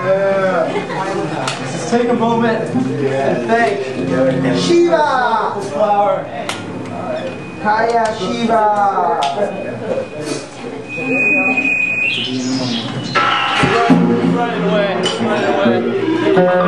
way. Yes, sir. Just take a moment and thank Shiva! Flower. Kaya Shiva! Running away, running away.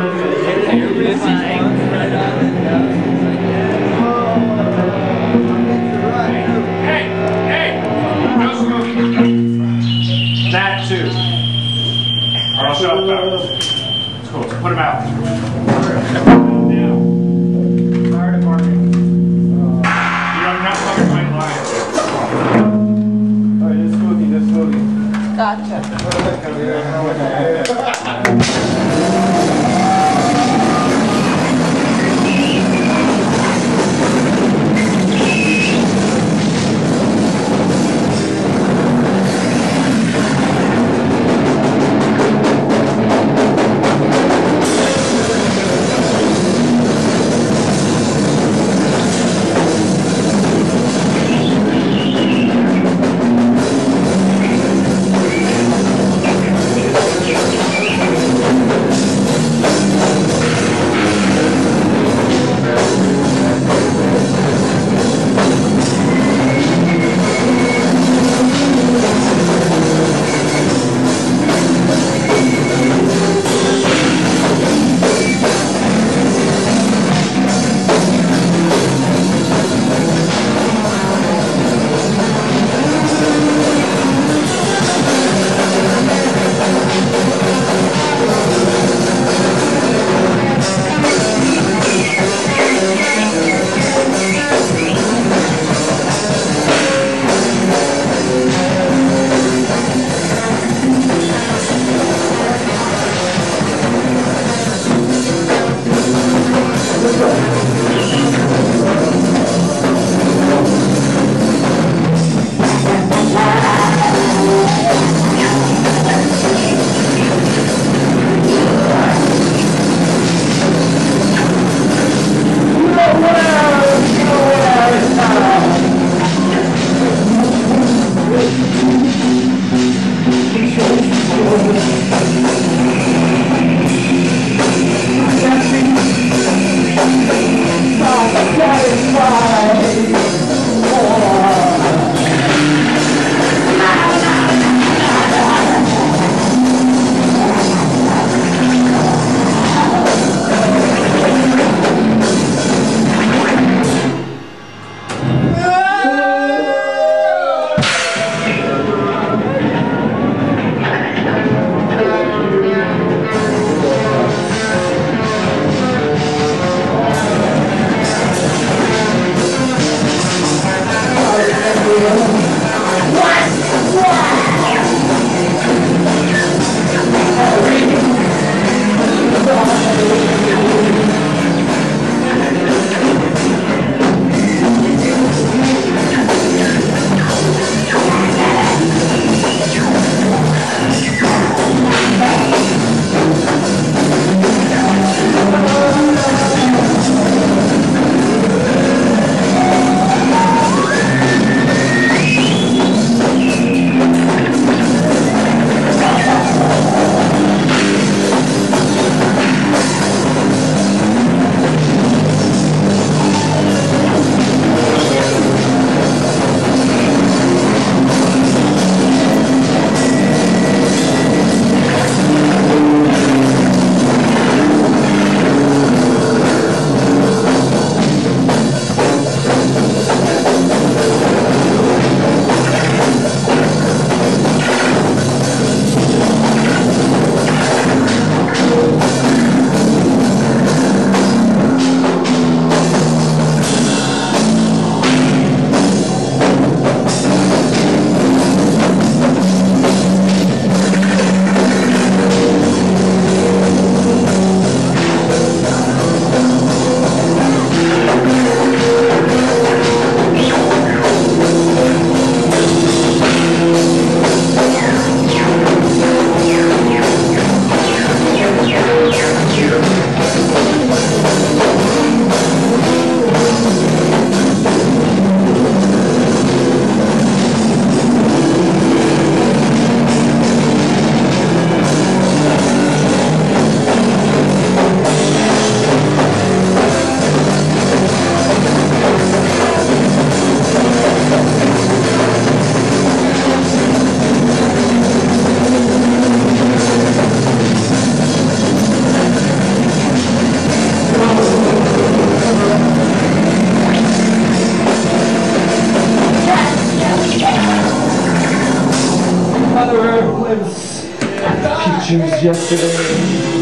Pictures yesterday.